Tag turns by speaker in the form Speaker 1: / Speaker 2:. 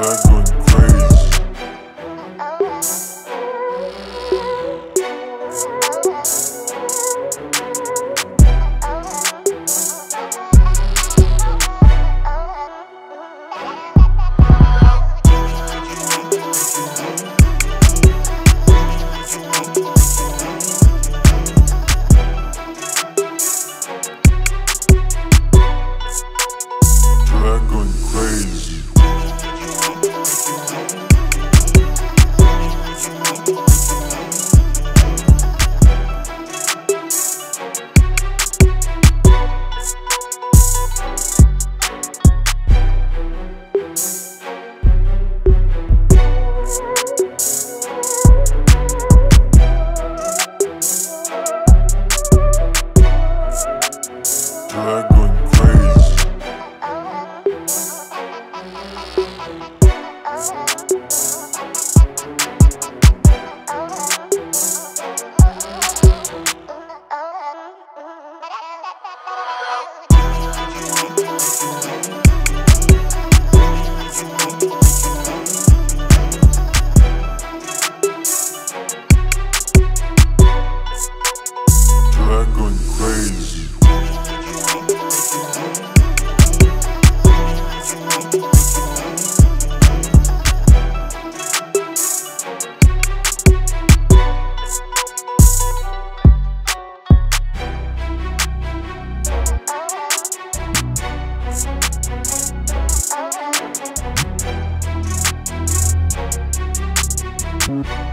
Speaker 1: dragões. till I going crazy. Oh, oh, oh. Dragon crazy.